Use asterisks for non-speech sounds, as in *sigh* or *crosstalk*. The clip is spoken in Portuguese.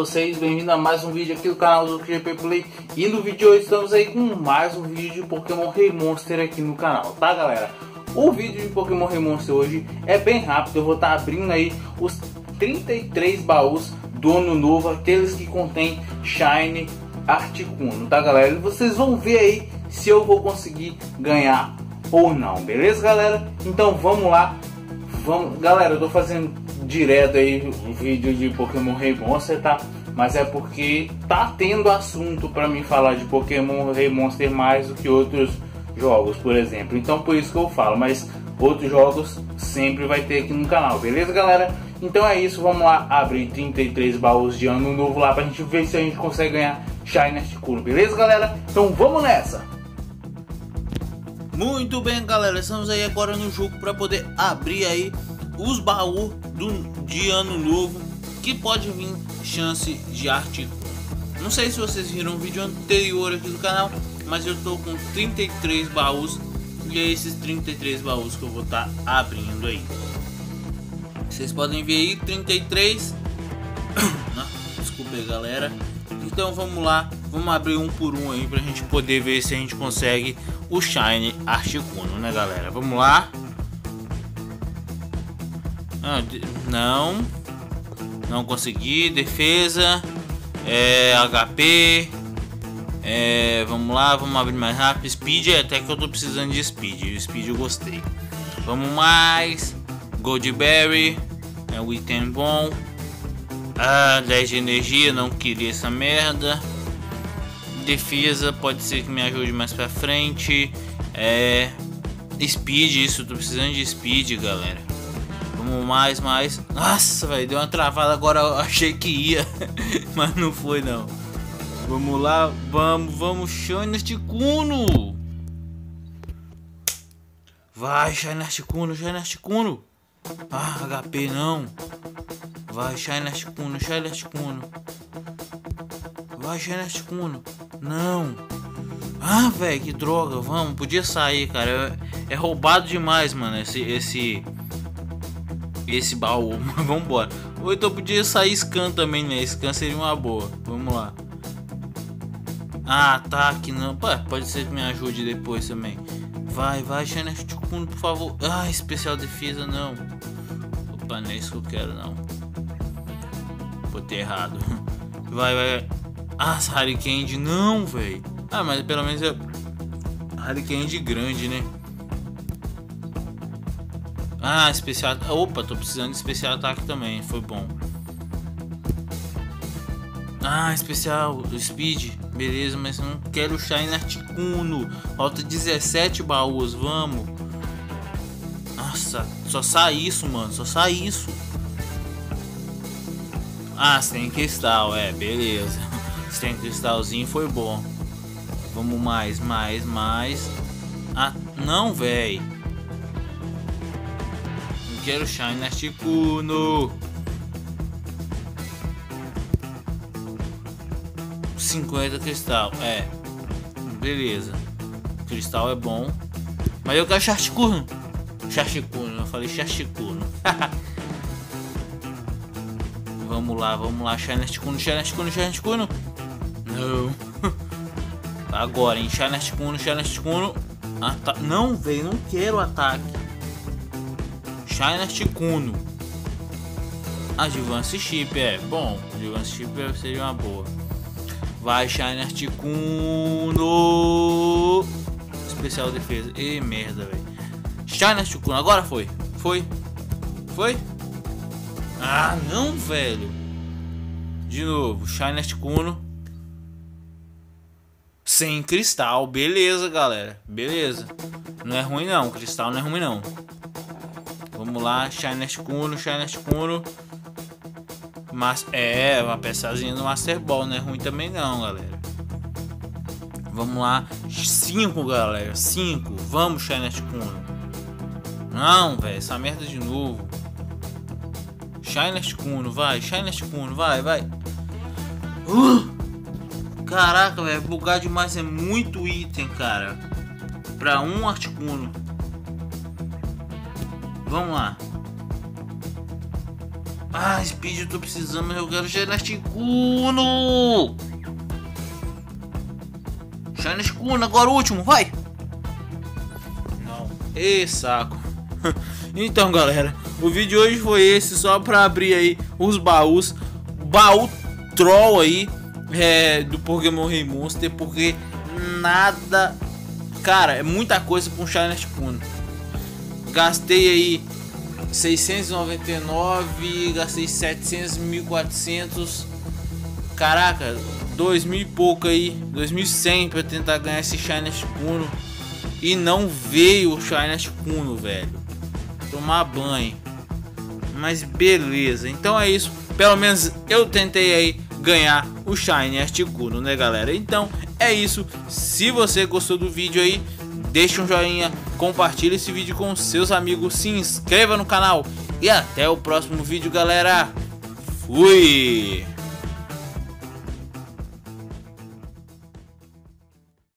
vocês? Bem-vindo a mais um vídeo aqui do canal do GP Play E no vídeo de hoje estamos aí com mais um vídeo de Pokémon Rei Monster aqui no canal, tá galera? O vídeo de Pokémon Rei Monster hoje é bem rápido, eu vou estar tá abrindo aí os 33 baús do ano novo Aqueles que contém Shine Articuno, tá galera? E vocês vão ver aí se eu vou conseguir ganhar ou não, beleza galera? Então vamos lá, vamos, galera, eu tô fazendo direto aí o vídeo de Pokémon Rei Monster, tá? Mas é porque tá tendo assunto para mim falar de Pokémon Rei Monster mais do que outros jogos, por exemplo. Então por isso que eu falo, mas outros jogos sempre vai ter aqui no canal, beleza galera? Então é isso, vamos lá abrir 33 baús de ano novo lá pra gente ver se a gente consegue ganhar Shine Articuno, beleza galera? Então vamos nessa! Muito bem galera, estamos aí agora no jogo para poder abrir aí os baús do, de ano novo que pode vir chance de arte. Não sei se vocês viram o vídeo anterior aqui do canal, mas eu tô com 33 baús e é esses 33 baús que eu vou estar tá abrindo aí. Vocês podem ver aí 33. *coughs* Desculpa aí, galera. Então vamos lá, vamos abrir um por um aí pra gente poder ver se a gente consegue o Shine Articuno, né, galera? Vamos lá. Ah, não. Não consegui. Defesa. É, HP. É, vamos lá, vamos abrir mais rápido. Speed, até que eu tô precisando de speed. O speed eu gostei. Vamos mais. Goldberry. É o item bom. Ah, 10 de energia, não queria essa merda. Defesa, pode ser que me ajude mais pra frente. É. Speed, isso, tô precisando de speed, galera. Mais, mais. Nossa, velho, deu uma travada agora. Achei que ia, *laughs* mas não foi não. Vamos lá, vamos, vamos, Shine Articuno. Vai, Shine Articuno, Shine Articuno. Ah, HP não. Vai, Shine Articuno, Shine Articuno. Vai, Shine Articuno. Não. Ah, velho, que droga. Vamos, podia sair, cara. É, é roubado demais, mano, esse, esse esse baú. *laughs* Vambora. Ou então podia sair scan também, né? Scan seria uma boa. Vamos lá. Ah, ataque não. Pô, pode ser que me ajude depois também. Vai, vai, Shiner Kuno, por favor. Ah, especial defesa não. Opa, não é isso que eu quero não. Botei errado. *laughs* Vai, vai. Ah, Hurricane não, velho. Ah, mas pelo menos é Hurricane grande, né? Ah, especial. Opa, tô precisando de especial ataque também. Foi bom. Ah, especial. Speed. Beleza, mas não quero Shine Articuno. Falta 17 baús. Vamos. Nossa, só sai isso, mano. Só sai isso. Ah, sem cristal. É, beleza. Sem cristalzinho foi bom. Vamos mais, mais, mais. Ah, não, velho quero Shine Articuno. 50 cristal, é. Beleza. Cristal é bom. Mas eu quero Charticuno. Charticuno, eu falei Charticuno. *laughs* vamos lá, vamos lá. Shine Articuno, Shine Articuno, Shine Articuno. Não. *laughs* Agora, hein? Shine Articuno, Shine Articuno. Ata não, velho, não quero ataque. China Ticuno. Advance Chip é bom. Advance Chip seria uma boa. Vai China Ticuno. Especial defesa. E merda, velho. China Ticuno. Agora foi. Foi. Foi. Ah, não, velho. De novo. China Ticuno. Sem cristal. Beleza, galera. Beleza. Não é ruim não. Cristal não é ruim não. Vamos lá, Shiner Kuno, Shiner Kuno. Mas é, uma peçazinha do Master Ball, não é ruim também não, galera. Vamos lá, 5, galera, 5. Vamos, Shiner Kuno. Não, velho, essa merda de novo. Shiner Kuno, vai, Shiner Kuno, vai, vai. Uh! Caraca, velho, bugar demais é muito item, cara. Pra um Articuno. Vamos lá. Ah, Speed, eu tô precisando, eu quero Shine Kuno! Agora o último, vai! Não, e saco. *laughs* então, galera, o vídeo de hoje foi esse, só pra abrir aí os baús. Baú troll aí é, do Pokémon Rei Monster, porque nada... Cara, é muita coisa com Shine Kuno. Gastei aí 699, gastei 700, 1400. Caraca, 2000 e pouco aí, 2100 para tentar ganhar esse Shine Kuno e não veio o Shine Kuno, velho. Tomar banho. Mas beleza. Então é isso. Pelo menos eu tentei aí ganhar o Shine Kuno, né, galera? Então é isso. Se você gostou do vídeo aí, deixe um joinha, compartilhe esse vídeo com seus amigos, se inscreva no canal e até o próximo vídeo, galera. Fui!